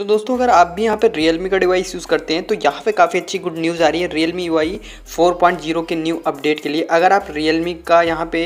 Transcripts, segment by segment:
सो so, दोस्तों अगर आप भी यहाँ पे रियलमी का डिवाइस यूज़ करते हैं तो यहाँ पे काफ़ी अच्छी गुड न्यूज़ आ रही है रियलमी यू आई फोर के न्यू अपडेट के लिए। अगर आप रियलमी का यहाँ पे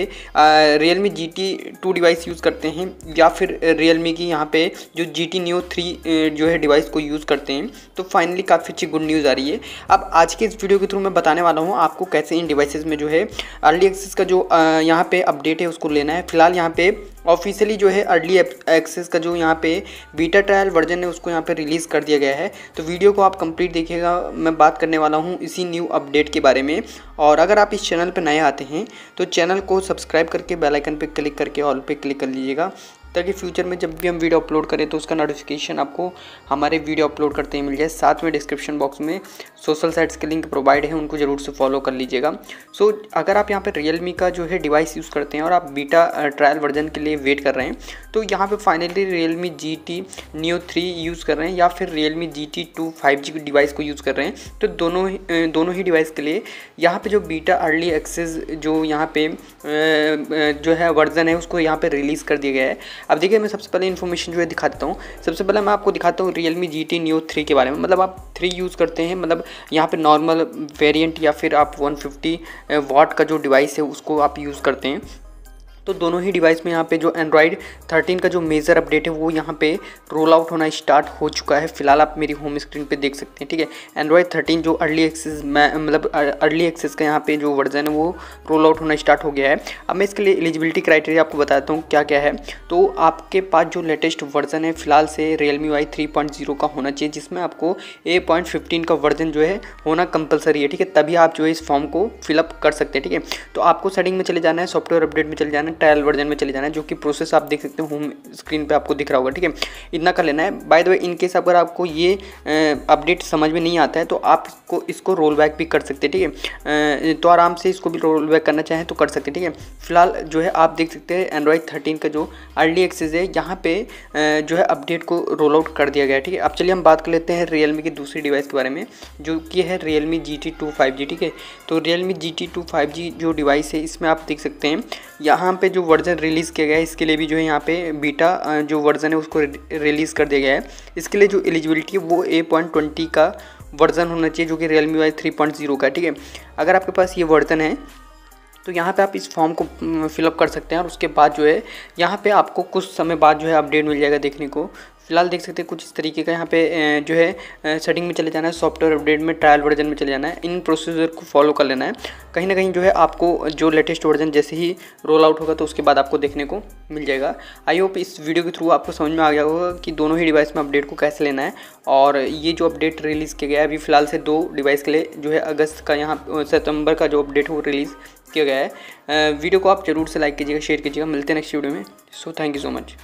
Realme G T two device use करते हैं या फिर रियलमी की यहाँ पे जो जी टी न्यू थ्री जो है डिवाइस को यूज़ करते हैं तो फाइनली काफ़ी अच्छी गुड न्यूज़ आ रही है। अब आज के इस वीडियो के थ्रू मैं बताने वाला हूँ आपको कैसे इन डिवाइसेज में जो है अर्ली एक्सेस का जो यहाँ पर अपडेट है उसको लेना है। फ़िलहाल यहाँ पे ऑफिशियली जो है अर्ली एक्सेस का जो यहाँ पे बीटा ट्रायल वर्जन है, उसको यहाँ पे रिलीज़ कर दिया गया है। तो वीडियो को आप कंप्लीट देखिएगा। मैं बात करने वाला हूँ इसी न्यू अपडेट के बारे में। और अगर आप इस चैनल पर नए आते हैं तो चैनल को सब्सक्राइब करके बेलाइकन पर क्लिक करके ऑल पे क्लिक कर लीजिएगा। ताकि फ्यूचर में जब भी हम वीडियो अपलोड करें तो उसका नोटिफिकेशन आपको हमारे वीडियो अपलोड करते ही मिल जाए। साथ में डिस्क्रिप्शन बॉक्स में सोशल साइट्स के लिंक प्रोवाइड है, उनको ज़रूर से फॉलो कर लीजिएगा। सो अगर आप यहाँ पर रियलमी का जो है डिवाइस यूज़ करते हैं और आप बीटा ट्रायल वर्जन के लिए वेट कर रहे हैं तो यहाँ पर finally Realme G T Neo three use कर रहे हैं या फिर Realme G T two five G device को यूज़ कर रहे हैं तो दोनों ही दोनों ही डिवाइस के लिए यहाँ पे जो बीटा अर्ली एक्सेस जो यहाँ पे जो है वर्जन है, उसको यहाँ पे रिलीज़ कर दिया गया है। अब देखिए, मैं सबसे पहले इन्फॉर्मेशन जो है दिखा देता हूँ। सबसे पहले मैं आपको दिखाता हूँ Realme G T Neo three के बारे में। मतलब आप थ्री यूज़ करते हैं मतलब यहाँ पर नॉर्मल वेरियंट या फिर आप 150 वाट का जो डिवाइस है, उसको आप यूज़ करते हैं। तो दोनों ही डिवाइस में यहाँ पे जो एंड्रॉयड 13 का जो मेजर अपडेट है, वो यहाँ पे रोल आउट होना स्टार्ट हो चुका है। फ़िलहाल आप मेरी होम स्क्रीन पे देख सकते हैं, ठीक है? एंड्रॉयड 13 जो अर्ली एक्सेस मतलब अर्ली एक्सेस का यहाँ पे जो वर्जन है, वो रोल आउट होना स्टार्ट हो गया है। अब मैं इसके लिए एलिजिबिलिटी क्राइटेरिया आपको बताता हूँ, क्या क्या है। तो आपके पास जो लेटेस्ट वर्जन है, फ़िलहाल से रियलमी वाई थ्री का होना चाहिए, जिसमें आपको ए का वर्जन जो है, होना कंपलसरी है, ठीक है? तभी आप जो है इस फॉर्म को फिलअप कर सकते हैं, ठीक है? तो आपको सेटिंग में चले जाना है सॉफ्टवेयर अपडेट में चले जाना है ट्रायल वर्जन में चले जाना है, जो कि प्रोसेस आप देख सकते हो होम स्क्रीन पे आपको दिख रहा होगा, ठीक है? इतना कर लेना है। By the way in case अगर आपको ये अपडेट समझ में नहीं आता है तो आपको इसको रोल बैक भी कर सकते हैं, ठीक है? तो आराम से इसको भी रोल बैक करना चाहें तो कर सकते हैं, ठीक है? फ़िलहाल जो है, आप देख सकते हैं एंड्रॉयड थर्टीन का जो अर्ली एक्सेस है, यहाँ पे जो है अपडेट को रोल आउट कर दिया गया है, ठीक है? अब चलिए हम बात कर लेते हैं रियलमी की दूसरी डिवाइस के बारे में, जो कि है Realme G T two five G ठीक है? तो Realme G T two five G जो डिवाइस है, इसमें आप देख सकते हैं, यहाँ पे जो वर्जन रिलीज़ किया गया है, इसके लिए भी जो है यहाँ पे बीटा जो वर्जन है, उसको रिलीज़ कर दिया गया है। इसके लिए जो एलिजिबिलिटी है, वो ए पॉइंट ट्वेंटी का वर्जन होना चाहिए, जो कि Realme Y three point zero का ठीक है? अगर आपके पास ये वर्जन है तो यहाँ पे आप इस फॉर्म को फिलअप कर सकते हैं और उसके बाद जो है, यहाँ पे आपको कुछ समय बाद जो है अपडेट मिल जाएगा देखने को। फ़िलहाल देख सकते हैं कुछ इस तरीके का यहाँ पे जो है सेटिंग में चले जाना है सॉफ्टवेयर अपडेट में ट्रायल वर्जन में चले जाना है। इन प्रोसीजर को फॉलो कर लेना है। कहीं ना कहीं जो है, आपको जो लेटेस्ट वर्जन जैसे ही रोल आउट होगा तो उसके बाद आपको देखने को मिल जाएगा। आई होप इस वीडियो के थ्रू आपको समझ में आ गया होगा कि दोनों ही डिवाइस में अपडेट को कैसे लेना है। और ये जो अपडेट रिलीज़ किया गया है, अभी फ़िलहाल से दो डिवाइस के लिए जो है, अगस्त का यहाँ सितंबर का जो अपडेट है वो रिलीज़ किया गया है। वीडियो को आप ज़रूर से लाइक कीजिएगा शेयर कीजिएगा। मिलते हैं नेक्स्ट वीडियो में। So thank you so much